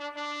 Thank